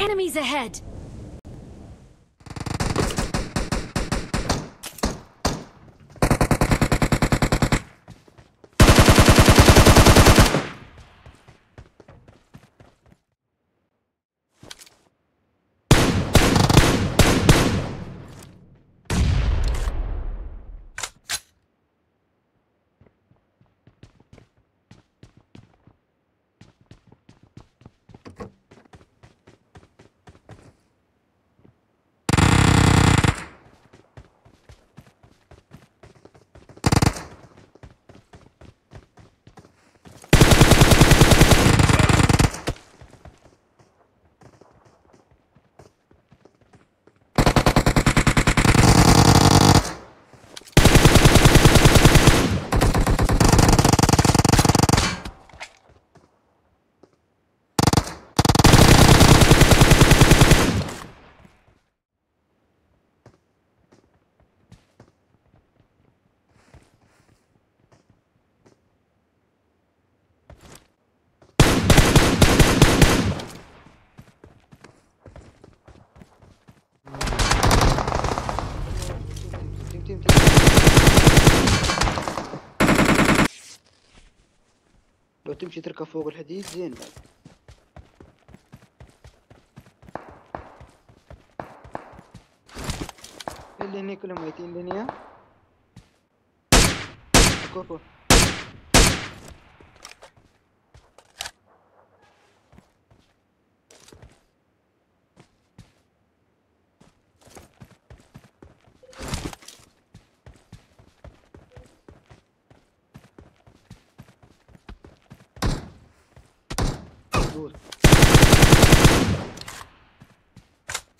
Enemies ahead! تمشي تركب فوق الحديد زين بعد. اللي هني كلهم ميتين دنيا. كوكو. بوت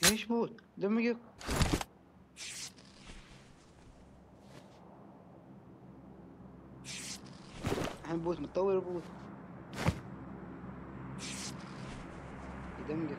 إيش بوت دمك الحين بوت متطور بوت يدمقك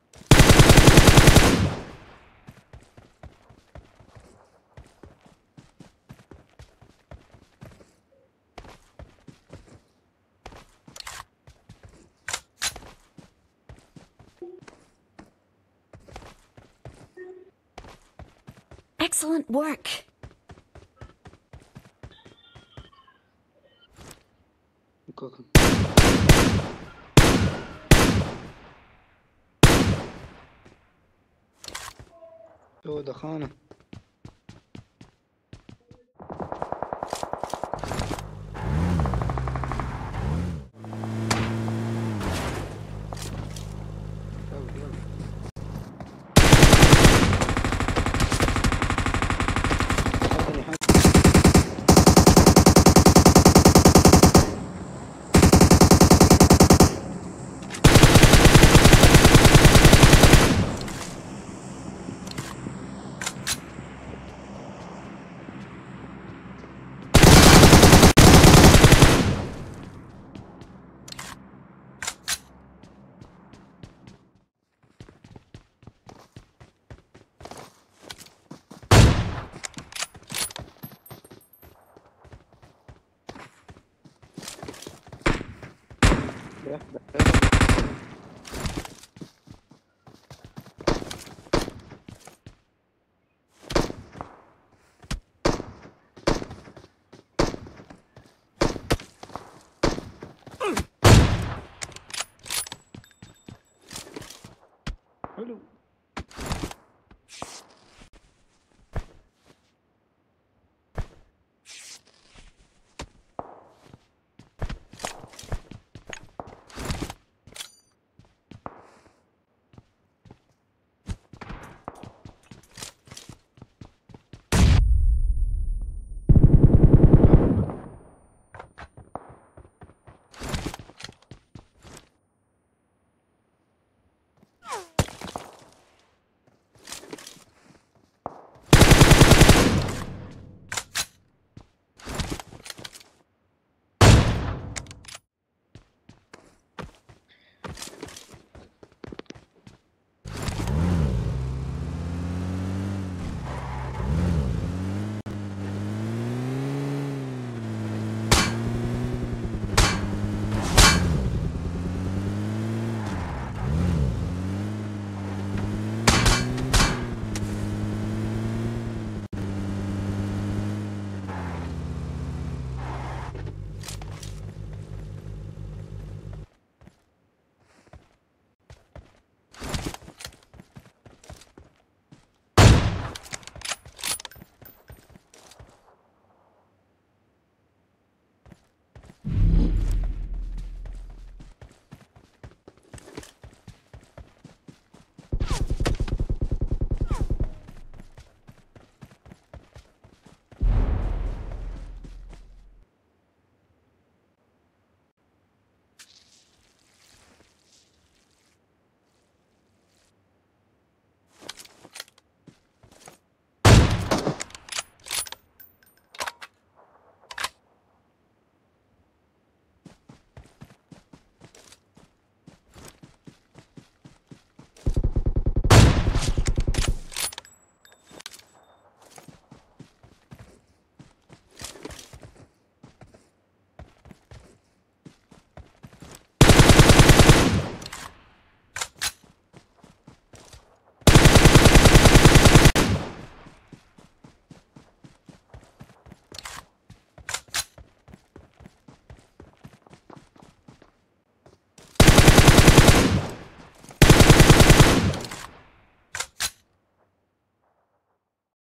Excellent work! كوكو شو دخانة yeah.